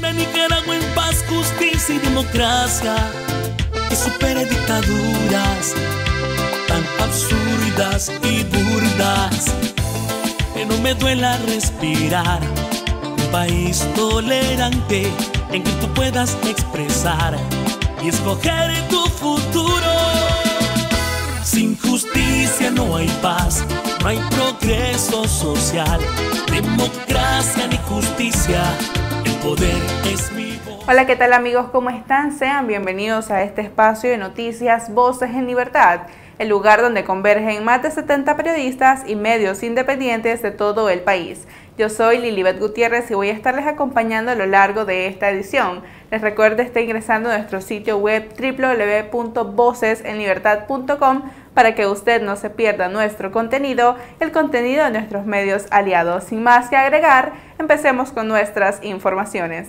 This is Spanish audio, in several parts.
Una Nicaragua en paz, justicia y democracia que supere dictaduras tan absurdas y burdas. Que no me duela respirar. Un país tolerante en que tú puedas expresar y escoger tu futuro. Sin justicia no hay paz, no hay progreso social, democracia ni justicia, Hola, ¿qué tal amigos? ¿Cómo están? Sean bienvenidos a este espacio de noticias Voces en Libertad, el lugar donde convergen más de 70 periodistas y medios independientes de todo el país. Yo soy Lilibet Gutiérrez y voy a estarles acompañando a lo largo de esta edición. Les recuerdo estar ingresando a nuestro sitio web www.vocesenlibertad.com para que usted no se pierda nuestro contenido, el contenido de nuestros medios aliados. Sin más que agregar, empecemos con nuestras informaciones.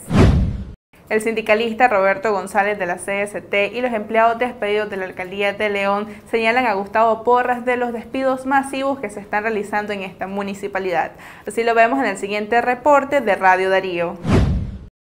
El sindicalista Roberto González de la CST y los empleados despedidos de la alcaldía de León señalan a Gustavo Porras de los despidos masivos que se están realizando en esta municipalidad. Así lo vemos en el siguiente reporte de Radio Darío.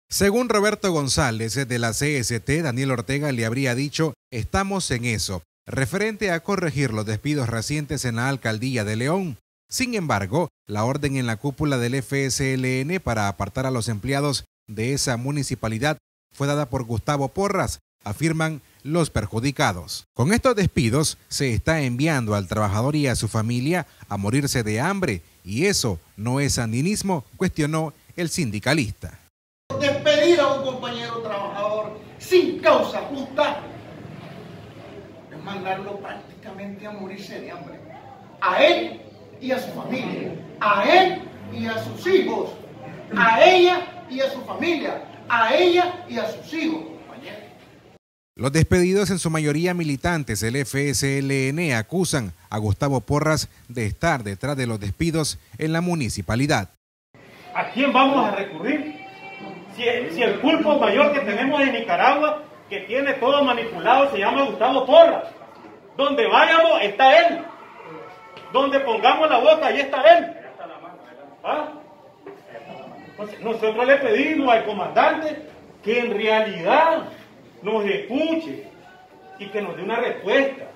Según Roberto González de la CST, Daniel Ortega le habría dicho, estamos en eso, referente a corregir los despidos recientes en la alcaldía de León. Sin embargo, la orden en la cúpula del FSLN para apartar a los empleados de esa municipalidad fue dada por Gustavo Porras, afirman los perjudicados. Con estos despidos se está enviando al trabajador y a su familia a morirse de hambre y eso no es andinismo, cuestionó el sindicalista. Despedir a un compañero trabajador sin causa justa mandarlo prácticamente a morirse de hambre. A él y a su familia, a él y a sus hijos, a ella y a su familia, a ella y a sus hijos. Los despedidos, en su mayoría militantes del FSLN, acusan a Gustavo Porras de estar detrás de los despidos en la municipalidad. ¿A quién vamos a recurrir? Si, si el pulpo mayor que tenemos en Nicaragua, que tiene todo manipulado, se llama Gustavo Porras. Donde vayamos, está él. Donde pongamos la boca, ahí está él. ¿Ah? Nosotros le pedimos al comandante que en realidad nos escuche y que nos dé una respuesta.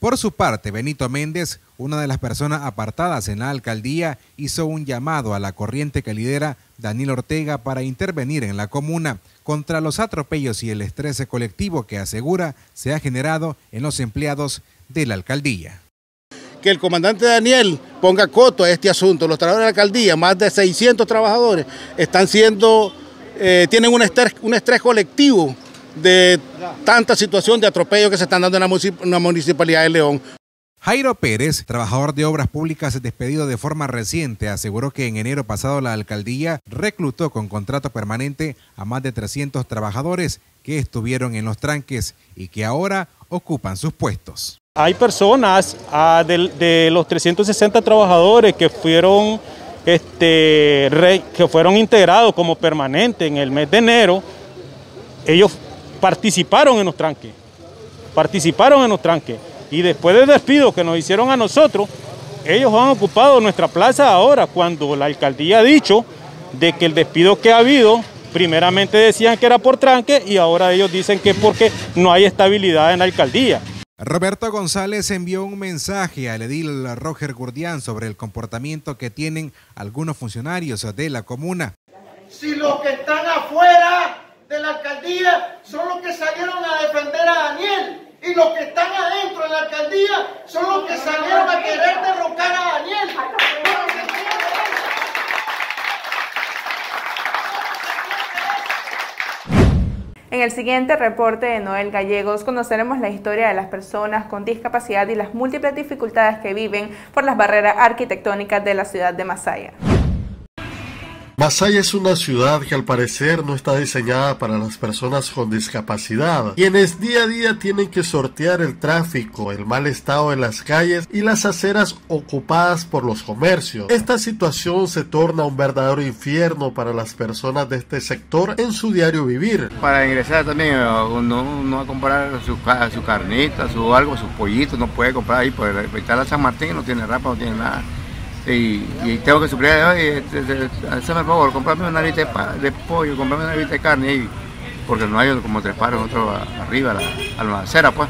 Por su parte, Benito Méndez, una de las personas apartadas en la alcaldía, hizo un llamado a la corriente que lidera Daniel Ortega para intervenir en la comuna contra los atropellos y el estrés colectivo que asegura se ha generado en los empleados de la alcaldía que el comandante Daniel ponga coto a este asunto. Los trabajadores de la alcaldía, más de 600 trabajadores, están siendo, eh, tienen un estrés, colectivo de tanta situación de atropello que se están dando en la municipalidad de León. Jairo Pérez, trabajador de obras públicas despedido de forma reciente, aseguró que en enero pasado la alcaldía reclutó con contrato permanente a más de 300 trabajadores que estuvieron en los tranques y que ahora ocupan sus puestos. Hay personas ah, de, los 360 trabajadores que fueron, este, que fueron integrados como permanente en el mes de enero, ellos participaron en los tranques, participaron en los tranques y después del despido que nos hicieron a nosotros, ellos han ocupado nuestra plaza ahora cuando la alcaldía ha dicho de que el despido que ha habido, primeramente decían que era por tranque y ahora ellos dicen que es porque no hay estabilidad en la alcaldía. Roberto González envió un mensaje al edil Roger Gurdián sobre el comportamiento que tienen algunos funcionarios de la comuna. Si los que están afuera de la alcaldía son los que salieron a defender a Daniel y los que están adentro de la alcaldía son los que salieron a querer derrocar a Daniel. En el siguiente reporte de Noel Gallegos conoceremos la historia de las personas con discapacidad y las múltiples dificultades que viven por las barreras arquitectónicas de la ciudad de Masaya. Masaya es una ciudad que al parecer no está diseñada para las personas con discapacidad, quienes día a día tienen que sortear el tráfico, el mal estado de las calles y las aceras ocupadas por los comercios. Esta situación se torna un verdadero infierno para las personas de este sector en su diario vivir. Para ingresar también uno, va a comprar su, su carnita, su algo, sus pollitos, no puede comprar ahí, por el San Martín no tiene rapa, no tiene nada y, tengo que suplir, oye, este, este, hazme el favor, comprame una vista de, pollo, comprame una vista de carne, porque no hay como tres paros, otro arriba, la, a la acera, pues.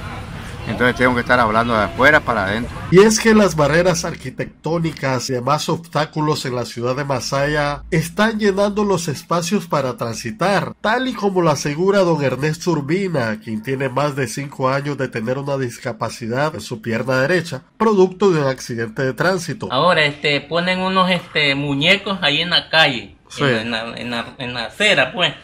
Entonces tengo que estar hablando de afuera para adentro. Y es que las barreras arquitectónicas y demás obstáculos en la ciudad de Masaya están llenando los espacios para transitar, tal y como lo asegura don Ernesto Urbina, quien tiene más de 5 años de tener una discapacidad en su pierna derecha, producto de un accidente de tránsito. Ahora este, ponen unos este, muñecos ahí en la calle, en, la, en la acera, pues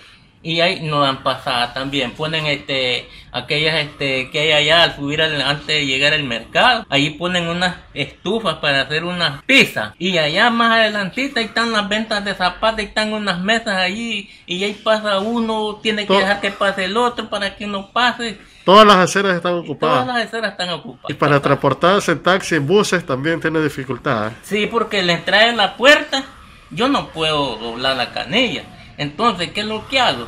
y ahí no dan pasada también ponen este aquellas este que hay allá al subir antes de llegar al mercado ahí ponen unas estufas para hacer unas pizzas y allá más adelantita ahí están las ventas de zapatos están unas mesas allí y ahí pasa uno tiene que dejar que pase el otro para que uno pase Todas las aceras están ocupadas. Todas las aceras están ocupadas. Y para transportarse en taxi, en buses también tiene dificultad. Sí, porque le entrada en la puerta, yo no puedo doblar la canilla. Entonces, ¿qué es lo que hago?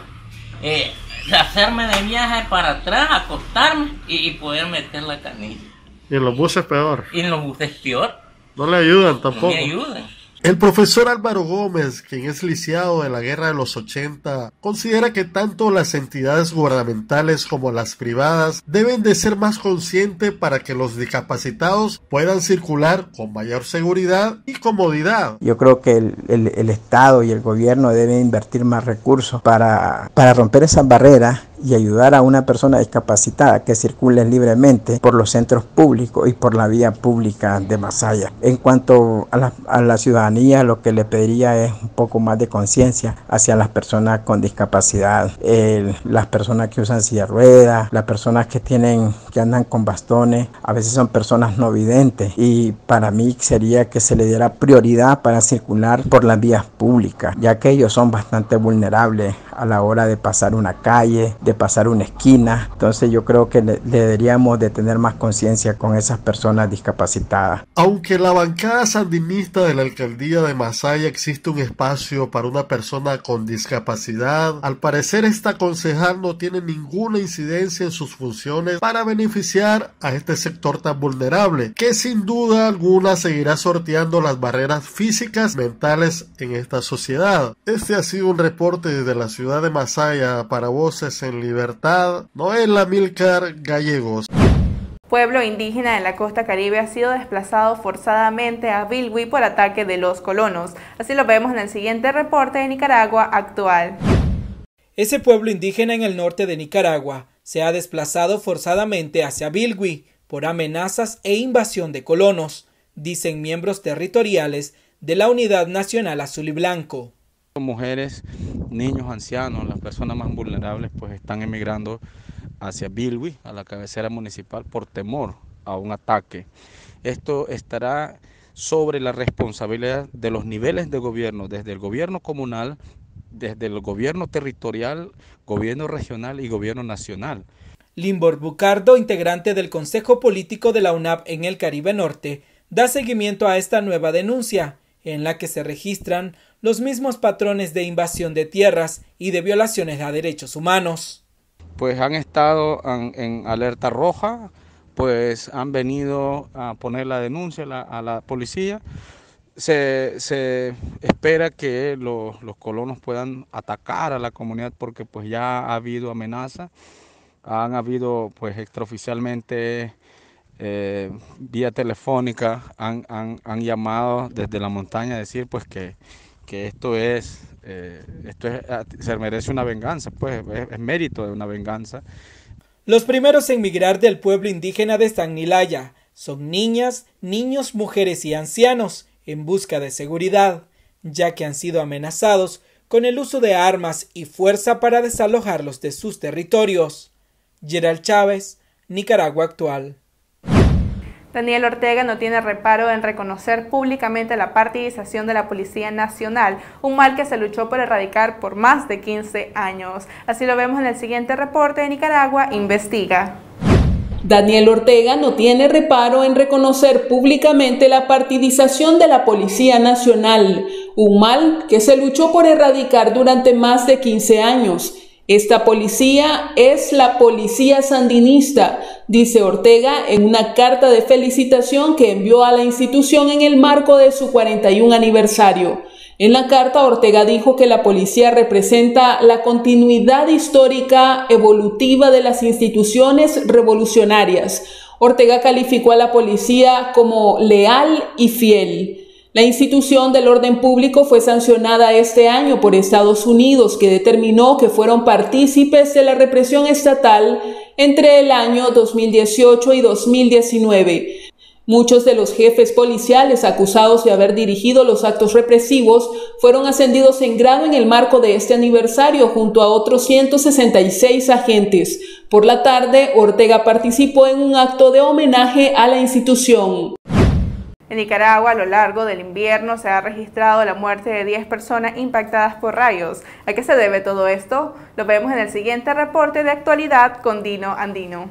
Eh, hacerme de viaje para atrás, acostarme y, poder meter la canilla. Y en los buses peor. Y en los buses peor. No le ayudan tampoco. No me ayudan. El profesor Álvaro Gómez, quien es lisiado de la guerra de los 80, considera que tanto las entidades gubernamentales como las privadas deben de ser más conscientes para que los discapacitados puedan circular con mayor seguridad y comodidad. Yo creo que el, Estado y el gobierno deben invertir más recursos para, para romper esas barreras y ayudar a una persona discapacitada que circule libremente por los centros públicos y por la vía pública de Masaya. En cuanto a la, a la ciudadanía, lo que le pediría es un poco más de conciencia hacia las personas con discapacidad, las personas que usan silla ruedas, las personas que tienen, que andan con bastones, a veces son personas no videntes y para mí sería que se le diera prioridad para circular por las vías públicas, ya que ellos son bastante vulnerables a la hora de pasar una calle, de pasar una esquina. Entonces yo creo que deberíamos de tener más conciencia con esas personas discapacitadas. Aunque la bancada sandinista de la alcaldía de Masaya existe un espacio para una persona con discapacidad, al parecer esta concejal no tiene ninguna incidencia en sus funciones para beneficiar a este sector tan vulnerable, que sin duda alguna seguirá sorteando las barreras físicas mentales en esta sociedad. Este ha sido un reporte desde la ciudad de Masaya para Voces en Libertad, Noela Milcar Gallegos. Pueblo indígena en la costa caribe ha sido desplazado forzadamente a Bilwi por ataque de los colonos. Así lo vemos en el siguiente reporte de Nicaragua actual. Ese pueblo indígena en el norte de Nicaragua se ha desplazado forzadamente hacia Bilwi por amenazas e invasión de colonos, dicen miembros territoriales de la Unidad Nacional Azul y Blanco. Mujeres, niños, ancianos, las personas más vulnerables pues están emigrando hacia Bilwi, a la cabecera municipal, por temor a un ataque. Esto estará sobre la responsabilidad de los niveles de gobierno, desde el gobierno comunal, desde el gobierno territorial, gobierno regional y gobierno nacional. Limbor Bucardo, integrante del Consejo Político de la UNAP en el Caribe Norte, da seguimiento a esta nueva denuncia, en la que se registran los mismos patrones de invasión de tierras y de violaciones a derechos humanos. Pues han estado en, alerta roja, pues han venido a poner la denuncia a la, policía. Se, espera que los colonos puedan atacar a la comunidad porque pues ya ha habido amenaza, han habido pues extraoficialmente eh, vía telefónica, han, han, llamado desde la montaña a decir pues que, que esto es, eh, esto ah, se merece una venganza, pues es, mérito de una venganza. Los primeros en migrar del pueblo indígena de San Nilaya son niñas, niños, mujeres y ancianos en busca de seguridad, ya que han sido amenazados con el uso de armas y fuerza para desalojarlos de sus territorios. Gerald Chávez, Nicaragua actual. Daniel Ortega no tiene reparo en reconocer públicamente la partidización de la Policía Nacional, un mal que se luchó por erradicar por más de 15 años. Así lo vemos en el siguiente reporte de Nicaragua Investiga. Daniel Ortega no tiene reparo en reconocer públicamente la partidización de la Policía Nacional, un mal que se luchó por erradicar durante más de 15 años Esta policía es la policía sandinista, dice Ortega en una carta de felicitación que envió a la institución en el marco de su 41 aniversario. En la carta, Ortega dijo que la policía representa la continuidad histórica evolutiva de las instituciones revolucionarias. Ortega calificó a la policía como leal y fiel. La institución del orden público fue sancionada este año por Estados Unidos, que determinó que fueron partícipes de la represión estatal entre el año 2018 y 2019. Muchos de los jefes policiales acusados de haber dirigido los actos represivos fueron ascendidos en grado en el marco de este aniversario junto a otros 166 agentes. Por la tarde, Ortega participó en un acto de homenaje a la institución. En Nicaragua, a lo largo del invierno, se ha registrado la muerte de 10 personas impactadas por rayos. ¿A qué se debe todo esto? Lo vemos en el siguiente reporte de actualidad con Dino Andino.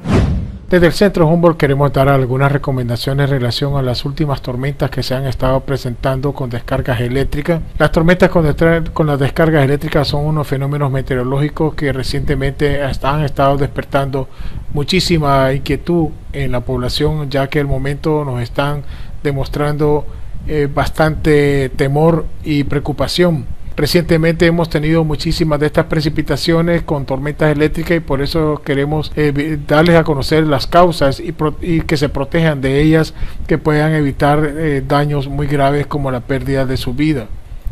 Desde el Centro Humboldt queremos dar algunas recomendaciones en relación a las últimas tormentas que se han estado presentando con descargas eléctricas. Las tormentas con, las descargas eléctricas son unos fenómenos meteorológicos que recientemente han estado despertando muchísima inquietud en la población ya que el momento nos están demostrando eh, bastante temor y preocupación. Recientemente hemos tenido muchísimas de estas precipitaciones con tormentas eléctricas y por eso queremos eh, darles a conocer las causas y, que se protejan de ellas, que puedan evitar eh, daños muy graves como la pérdida de su vida.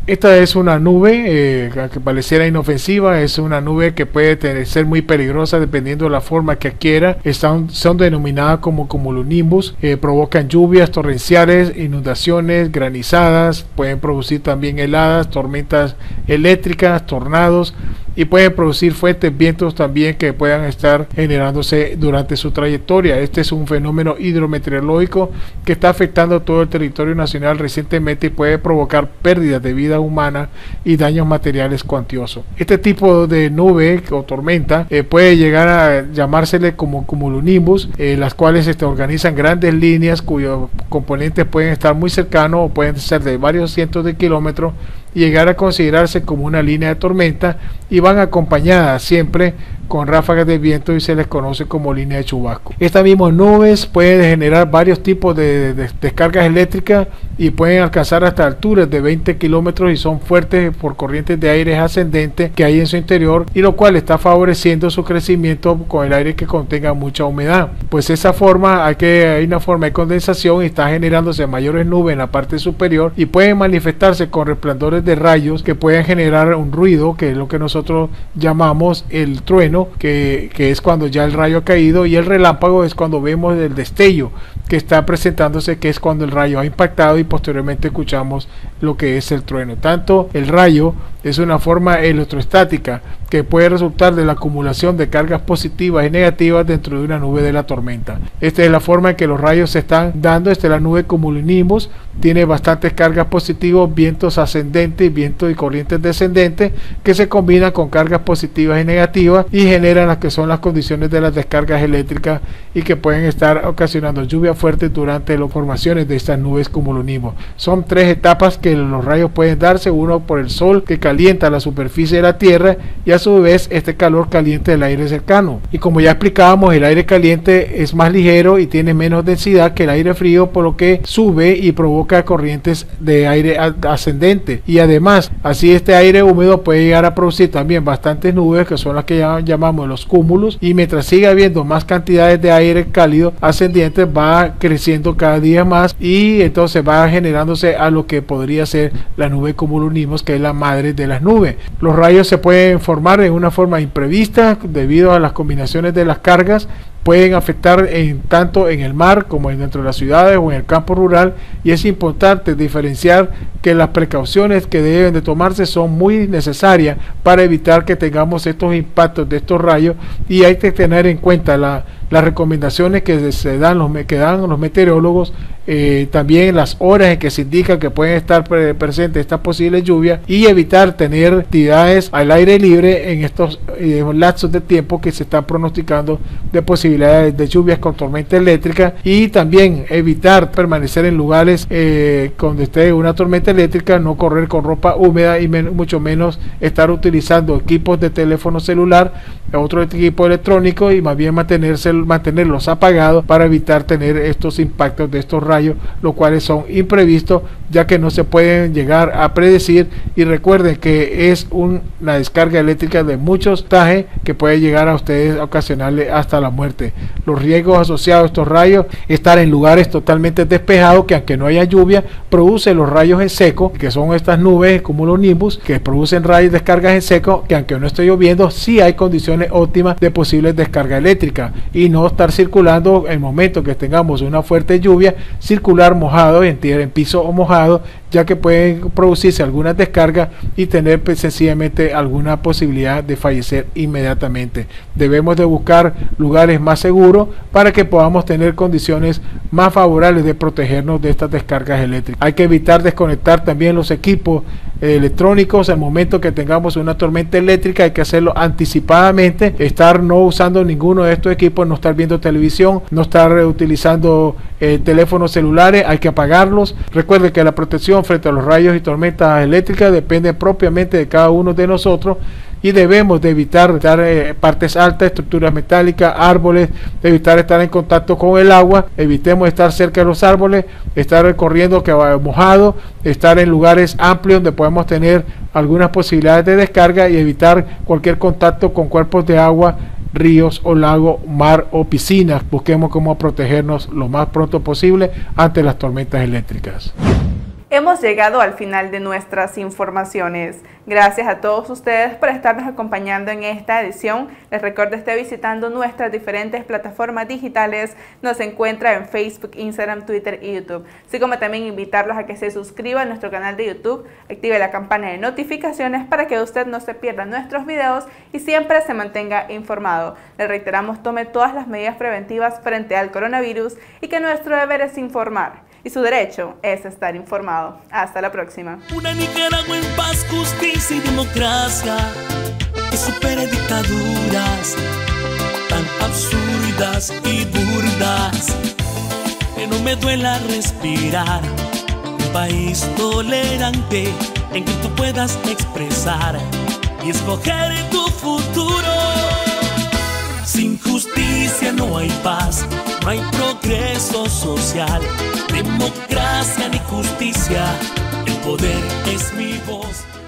Esta es una nube eh, que pareciera inofensiva, es una nube que puede ser muy peligrosa dependiendo de la forma que adquiera. Están, son denominadas como cumulonimbus, eh, provocan lluvias torrenciales, inundaciones, granizadas, pueden producir también heladas, tormentas eléctricas, tornados y pueden producir fuertes vientos también que puedan estar generándose durante su trayectoria. Este es un fenómeno hidrometeorológico que está afectando todo el territorio nacional recientemente y puede provocar pérdidas de vida humana y daños materiales cuantiosos. Este tipo de nube o tormenta eh, puede llegar a llamársele como cumulonimbus, eh, las cuales se organizan grandes líneas cuyos componentes pueden estar muy cercanos o pueden ser de varios cientos de kilómetros llegar a considerarse como una línea de tormenta y van acompañadas siempre con ráfagas de viento y se les conoce como línea de chubasco. Estas mismas nubes pueden generar varios tipos de, descargas eléctricas y pueden alcanzar hasta alturas de 20 kilómetros y son fuertes por corrientes de aire ascendentes que hay en su interior y lo cual está favoreciendo su crecimiento con el aire que contenga mucha humedad. Pues esa forma hay que hay una forma de condensación y está generándose mayores nubes en la parte superior y pueden manifestarse con resplandores de rayos que pueden generar un ruido que es lo que nosotros llamamos el trueno que, es cuando ya el rayo ha caído, y el relámpago es cuando vemos el destello que está presentándose, que es cuando el rayo ha impactado y posteriormente escuchamos lo que es el trueno. Tanto el rayo es una forma electrostática que puede resultar de la acumulación de cargas positivas y negativas dentro de una nube de la tormenta. Esta es la forma en que los rayos se están dando. Esta es la nube cumulonimbus. Tiene bastantes cargas positivas, vientos ascendentes, vientos y corrientes descendentes que se combinan con cargas positivas y negativas y generan las que son las condiciones de las descargas eléctricas y que pueden estar ocasionando lluvia fuerte durante las formaciones de estas nubes cumulonimbus. Son tres etapas que los rayos pueden darse, uno por el sol que calienta la superficie de la Tierra y a su vez este calor caliente del aire cercano. Y como ya explicábamos, el aire caliente es más ligero y tiene menos densidad que el aire frío, por lo que sube y provoca corrientes de aire ascendente. Y además, así este aire húmedo puede llegar a producir también bastantes nubes que son las que llamamos los cúmulos y mientras siga habiendo más cantidades de aire cálido ascendiente va creciendo cada día más y entonces va generándose a lo que podría ser la nube cumulonimbus que es la madre de las nubes. Los rayos se pueden formar en una forma imprevista debido a las combinaciones de las cargas pueden afectar en, tanto en el mar como dentro de las ciudades o en el campo rural y es importante diferenciar que las precauciones que deben de tomarse son muy necesarias para evitar que tengamos estos impactos de estos rayos y hay que tener en cuenta la las recomendaciones que se dan los, que dan los meteorólogos, eh, también las horas en que se indica que pueden estar presentes estas posibles lluvias y evitar tener actividades al aire libre en estos eh, lapsos de tiempo que se están pronosticando de posibilidades de lluvias con tormenta eléctrica y también evitar permanecer en lugares eh, donde esté una tormenta eléctrica, no correr con ropa húmeda y mucho menos estar utilizando equipos de teléfono celular, otro equipo electrónico y más bien mantenerse, mantenerlos apagados para evitar tener estos impactos de estos rayos, los cuales son imprevistos ya que no se pueden llegar a predecir y recuerden que es una descarga eléctrica de muchos tajes que puede llegar a ustedes a ocasionarle hasta la muerte. Los riesgos asociados a estos rayos, estar en lugares totalmente despejados que aunque no haya lluvia, produce los rayos en seco, que son estas nubes como los nimbus, que producen rayos descargas en seco, que aunque no esté lloviendo, sí hay condiciones óptimas de posibles descarga eléctrica y no estar circulando en el momento que tengamos una fuerte lluvia, circular mojado en, en piso o mojado ya que pueden producirse algunas descargas y tener pues, sencillamente alguna posibilidad de fallecer inmediatamente. Debemos de buscar lugares más seguros para que podamos tener condiciones más favorables de protegernos de estas descargas eléctricas. Hay que evitar desconectar también los equipos electrónicos al momento que tengamos una tormenta eléctrica hay que hacerlo anticipadamente estar no usando ninguno de estos equipos no estar viendo televisión no estar utilizando eh, teléfonos celulares hay que apagarlos recuerde que la protección frente a los rayos y tormentas eléctricas depende propiamente de cada uno de nosotros y debemos de evitar estar eh, partes altas, estructuras metálicas, árboles, evitar estar en contacto con el agua, evitemos estar cerca de los árboles, estar recorriendo que mojado, estar en lugares amplios donde podemos tener algunas posibilidades de descarga y evitar cualquier contacto con cuerpos de agua ríos o lago, mar o piscinas. Busquemos cómo protegernos lo más pronto posible ante las tormentas eléctricas. Hemos llegado al final de nuestras informaciones. Gracias a todos ustedes por estarnos acompañando en esta edición. Les recuerdo esté visitando nuestras diferentes plataformas digitales. Nos encuentra en Facebook, Instagram, Twitter y YouTube. Así como también invitarlos a que se suscriban a nuestro canal de YouTube, active la campana de notificaciones para que usted no se pierda nuestros videos y siempre se mantenga informado. Le reiteramos, tome todas las medidas preventivas frente al coronavirus y que nuestro deber es informar y su derecho es estar informado. Hasta la próxima. Una Nicaragua en paz, justicia y democracia que supere dictaduras tan absurdas y burdas que no me duela respirar. Un país tolerante en que tú puedas expresar y escoger tu futuro. Sin justicia no hay paz, no hay progreso social democracia ni justicia, el poder es mi voz.